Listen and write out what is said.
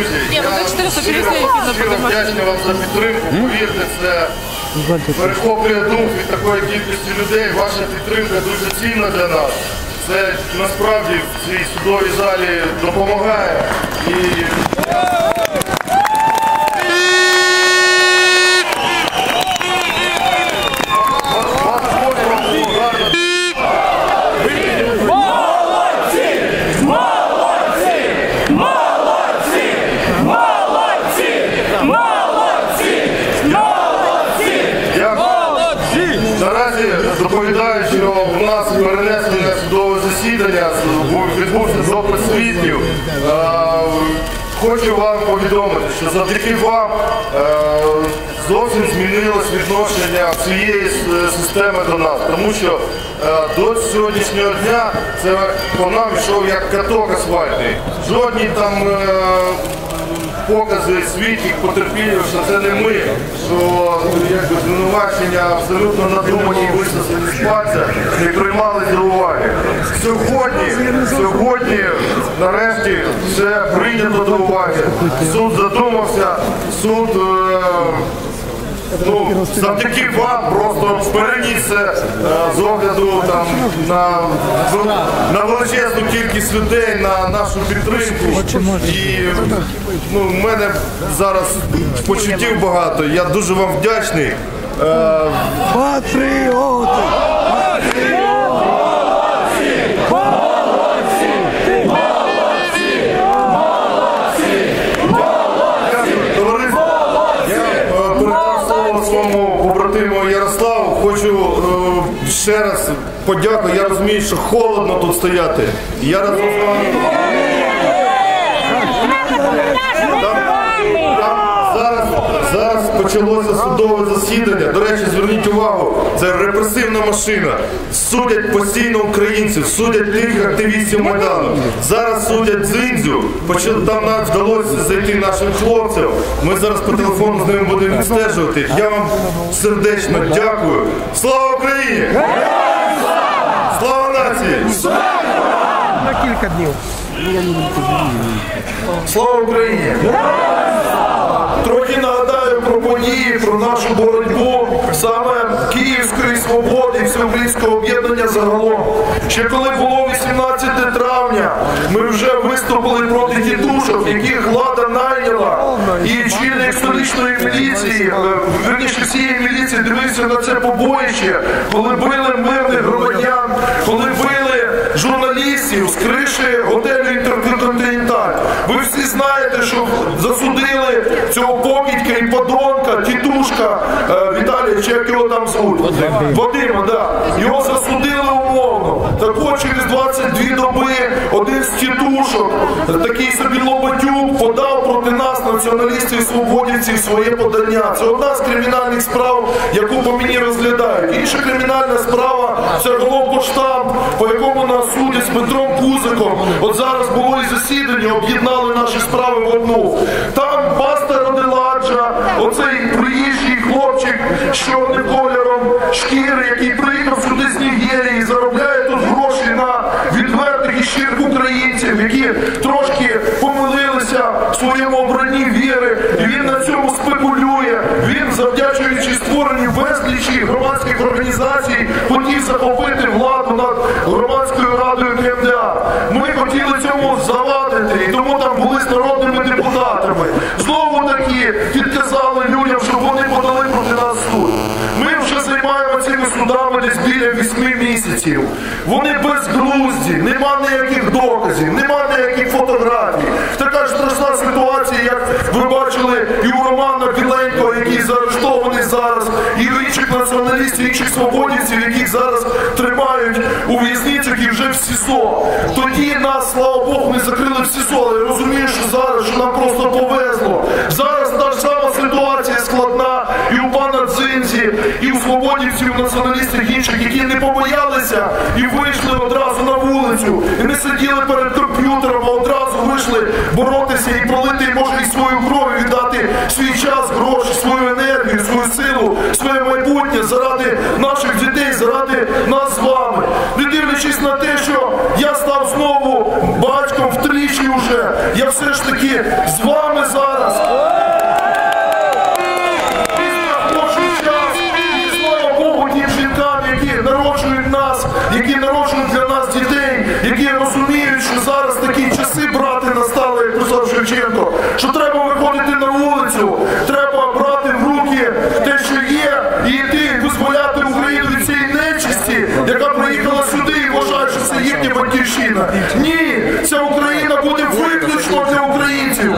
друзі, я 400 щиро, вдячний вам за підтримку. Повірте, це перехоплює дух від такої кількості людей. Ваша підтримка дуже цінна для нас. Це насправді в цій судовій залі допомагає. І вас кожного гарно Я наразі доповідаю, що у нас перенесення судове засідання, відбувся з свідків. Е, Хочу вам повідомити, що завдяки вам е, зовсім змінилось відношення всієї системи до нас, тому що е, до сьогоднішнього дня це по нам йшов як каток асфальтний. Жодні там покази свідків потерпіли, що це не ми, що звинувачення абсолютно надумані висослені з пальця не приймали до уваги. Сьогодні, сьогодні, нарешті, все прийнято до уваги. Суд задумався, суд. е, Ну, завдяки вам просто перенісся е, з огляду там, на, на величезну кількість людей, на нашу підтримку. І ну, в мене зараз почуттів багато. Я дуже вам вдячний. Е, ще раз подякую. Я розумію, що холодно тут стояти. Я разом з. Там, там зараз, зараз почалося судове засідання. До речі, зверніть увагу, це репресивна машина. Судять постійно українців, судять тих активістів Майдану. Зараз судять Дзиндзю. Там нам вдалося зайти нашим хлопцям. Ми зараз по телефону з ними будемо відстежувати. Я вам сердечно дякую. Слава Україні! Слава нації! На кілька днів. Слава Україні! Трохи нагадаю про нашу боротьбу саме Київської свободи і Всеукраїнського об'єднання загалом. Ще коли було 18 травня, ми вже виступили проти тітушок, яких влада найняла. І чільник столичної міліції, е, верніше всієї міліції дивився на це побоїще, коли били мирних громадян, коли били журналістів з криші готелю Інтерконтиненталь. Ви всі знаєте, що засудили цього покидька і подонка, тітушка е, Віталія, чи як його там звуть? Вадима, да. Його засудили умовно. Так от через 22 доби один з тітушок, такий собі Лобатюк, подав проти нас, націоналістів і свободівців, своє подання. Це одна з кримінальних справ, яку по мені розглядають. Інша кримінальна справа це головпоштамп, по якому нас судять з Петром Кузиком. От зараз було і засідання, об'єднали наші справи в одну. Там паста Роделаджа, оцей приїжджий хлопчик з чорним кольором шкіри, який приїхав сюди з Нігерії, заробляє тут гроші на відвертих і щирих українців, які трошки помилилися в своєму віри, і він на цьому спекулює. Він, завдячуючи створенню безлічі громадських організацій, хотів захопити владу над громадською радою КМДА. Ми хотіли цьому завадити, і тому там були з народними депутатами. Знову таки підказали людям, щоб вони подали проти нас суд. Ми вже займаємо цими судами десь біля вісьми місяців. Вони безглузді, нема ніяких доказів, нема ніяких фотографій. Така страшна ситуація, як ви бачили і у Романа Біленького, який заарештований зараз, і у інших націоналістів, інших свободівців, яких зараз тримають у в'язницях і вже в СІСО. Тоді нас, слава Богу, не закрили в СІСО, але я розумію, що зараз що нам просто повезло. Зараз та ж сама ситуація складна і у пана Дзинзі, і у свободівців, і націоналістів одразу на вулицю, і не сиділи перед комп'ютером, а одразу вийшли боротися і пролити, може, і свою кров, віддати свій час, гроші, свою енергію, свою силу, своє майбутнє заради наших яка приїхала сюди і вважає, що це їхня батьківщина. Ні, ця Україна буде виключно для українців.